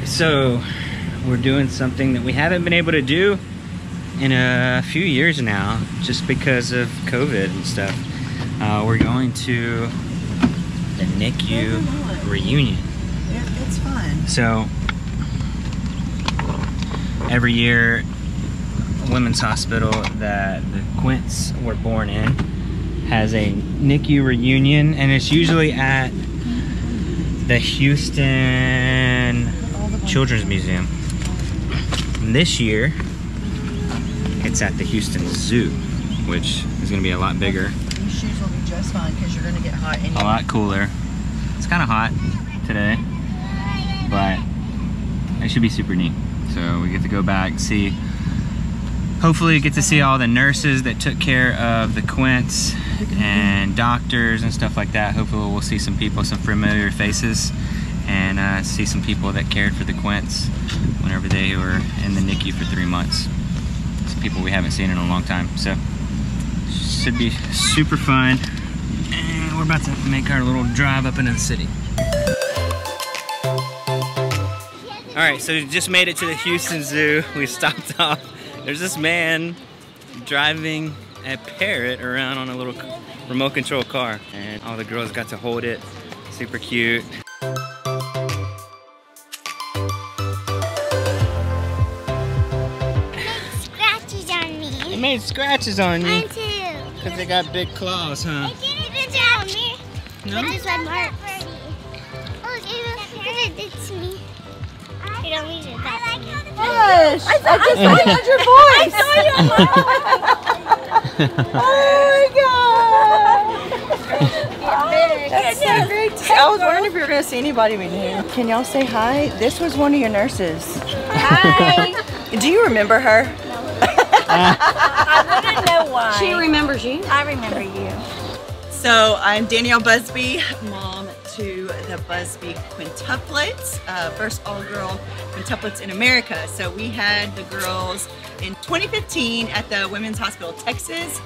right, so we're doing something that we haven't been able to do in a few years now, just because of COVID and stuff. Uh, we're going to the NICU reunion. Yeah, it's fun. So every year, Women's Hospital that the Quints were born in has a NICU reunion, and it's usually at the Houston Children's Museum. And this year, it's at the Houston Zoo, which is going to be a lot bigger, These shoes will be just fine because you're going to get hot a lot cooler. It's kind of hot today, but it should be super neat. So we get to go back, see, hopefully get to see all the nurses that took care of the Quints and doctors and stuff like that. Hopefully we'll see some people, some familiar faces, and uh, see some people that cared for the Quints whenever they were in the NICU for three months. Some people we haven't seen in a long time. So should be super fun. And we're about to make our little drive up into the city. All right, so we just made it to the Houston Zoo. We stopped off. There's this man driving a parrot around on a little remote control car, and all the girls got to hold it. Super cute. Me. Made scratches on you Mine too. because they got big claws, huh? It didn't even tell me. No? It just said marks. Oh, it it to me. You don't need it that way. Hush! I, just recognize your voice. oh my god! That's so great. to. I was wondering if you were going to see anybody we knew. Can y'all say hi? This was one of your nurses. Hi. Do you remember her? I wouldn't know why. She remembers you. I remember you. So I'm Danielle Busby, mom to the Busby quintuplets, uh, first all-girl quintuplets in America. So we had the girls in 2015 at the Women's Hospital Texas,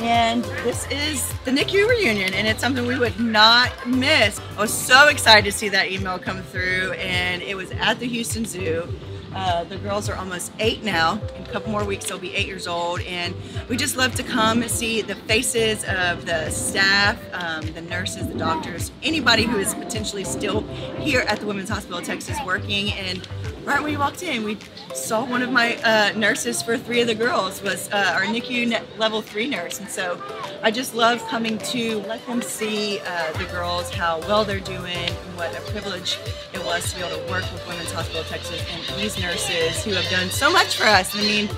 and this is the NICU reunion, and it's something we would not miss. I was so excited to see that email come through, and it was at the Houston Zoo. Uh, the girls are almost eight now. In a couple more weeks, they'll be eight years old. And we just love to come and see the faces of the staff, um, the nurses, the doctors, anybody who is potentially still here at the Women's Hospital of Texas working. And right when we walked in, we saw one of my uh, nurses for three of the girls was uh, our NICU level three nurse. And so I just love coming to let them see uh, the girls, how well they're doing, and what a privilege it was to be able to work with Women's Hospital Texas and these nurses who have done so much for us. I mean,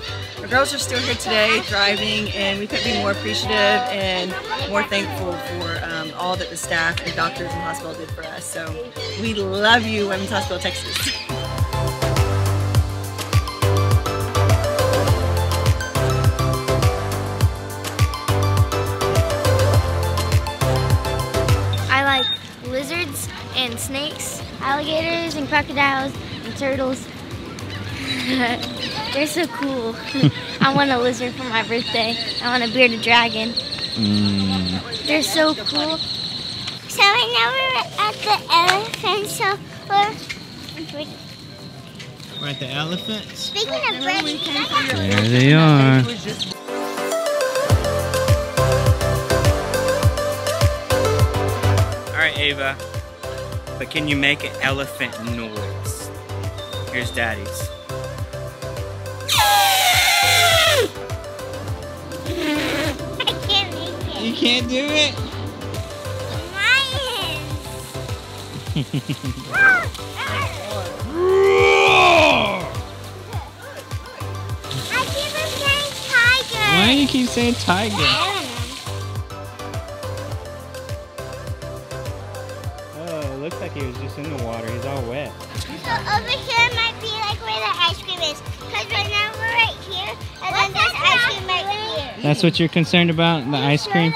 our girls are still here today, thriving, and we couldn't be more appreciative and more thankful for um, all that the staff and doctors in hospital did for us. So we love you, Women's Hospital Texas. Snakes, alligators and crocodiles and turtles. They're so cool. I want a lizard for my birthday. I want a bearded dragon. Mm. They're so cool. So right now we're at the elephant show. We're We're at the elephants. speaking of birds, There they are. All right, Ava. But can you make an elephant noise? Here's Daddy's. I can't make it. You can't do it? I keep saying tiger. Why do you keep saying tiger? That's what you're concerned about, the ice cream?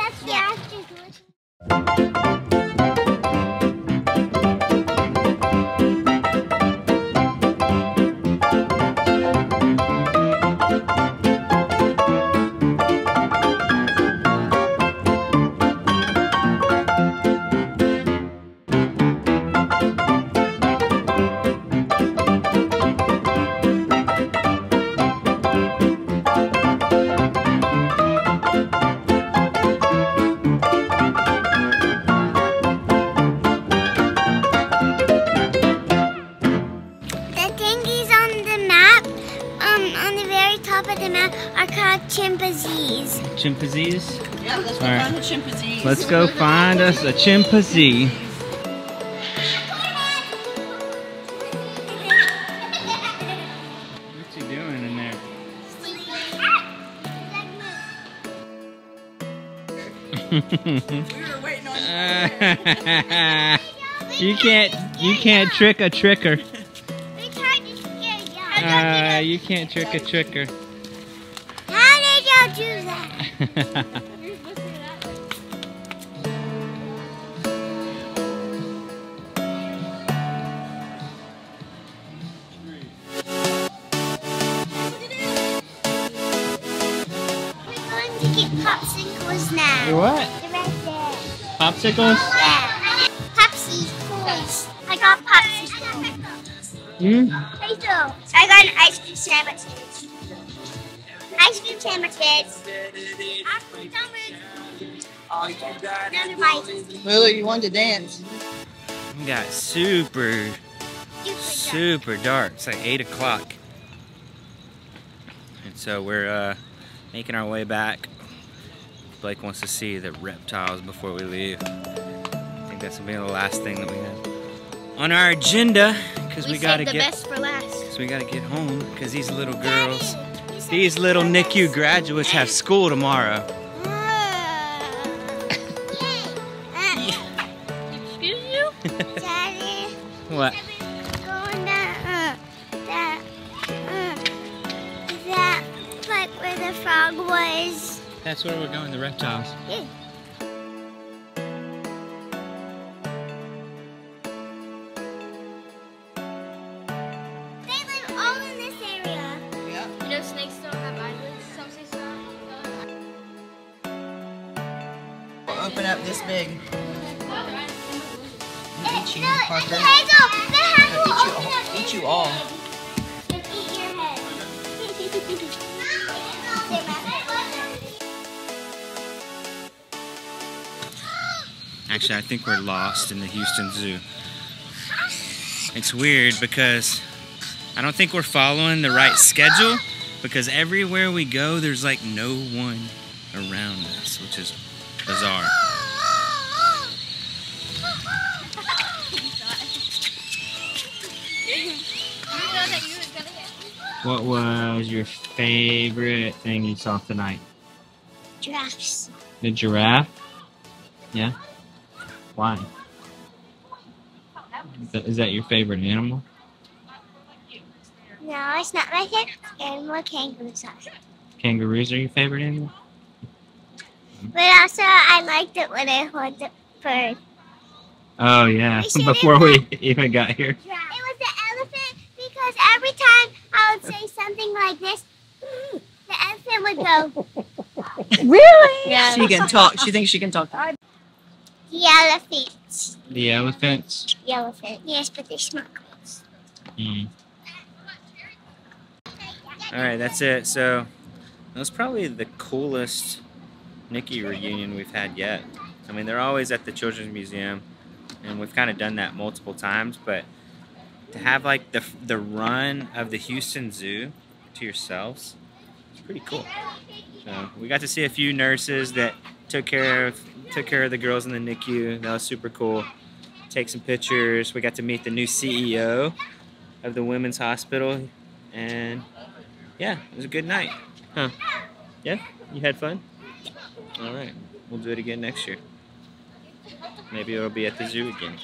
Chimpanzees. Chimpanzees? Yeah, let's go All right. find the chimpanzees. Let's go find us a chimpanzee. What's he doing in there? We were waiting on you can't you can't trick a tricker. We tried to scare y'all. Uh, you can't trick a tricker. Y'all do that? We're going to popsicles now. what? They're right there. Popsicles? Yeah. Popsicles. I got popsicles. Hmm? Joe. I got an ice cream sandwich. Ice cream sandwiches. Ice cream sandwich. Never mind. Lily, you wanted to dance. We got super Super super dark. It's like eight o'clock. And so we're uh, making our way back. Blayke wants to see the reptiles before we leave. I think that's gonna be the last thing that we have on our agenda because we, gotta get best for last. cause we gotta get home because these little girls, Daddy, we saved these little best. NICU graduates have school tomorrow. Excuse you? Daddy, What? going down, uh, that, uh, that, like where the frog was. That's where we're going. The reptiles. Yeah. Open up this big. Eat you, no, Parker. Hazel, the head will Eat you all. Eat you all. Eat your head. Actually, I think we're lost in the Houston Zoo. It's weird because I don't think we're following the right schedule because everywhere we go, there's like no one around us, which is bizarre. You know that you were gonna get. What was your favorite thing you saw tonight? Giraffes. The giraffe? Yeah? Why? Is that your favorite animal? No, it's not my favorite animal. Kangaroos are. Kangaroos are your favorite animal? But also, I liked it when I heard the bird. Oh, yeah. We Before we even got here. It was the elephant because every time I would say something like this, the elephant would go. Really? Yeah. She can talk. She thinks she can talk. The elephant. The elephants? The elephant. Yes, but they smell gross. Mm. All right, that's it. So that was probably the coolest NICU reunion we've had yet. I mean, they're always at the Children's Museum, and we've kind of done that multiple times. But to have like the the run of the Houston Zoo to yourselves, it's pretty cool. So we got to see a few nurses that took care of took care of the girls in the NICU. That was super cool. Take some pictures. We got to meet the new CEO of the women's hospital, and yeah, it was a good night. Huh? Yeah, you had fun. All right, we'll do it again next year. Maybe it'll be at the zoo again.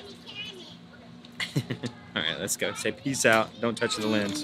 All right, let's go. Say peace out. Don't touch the lens.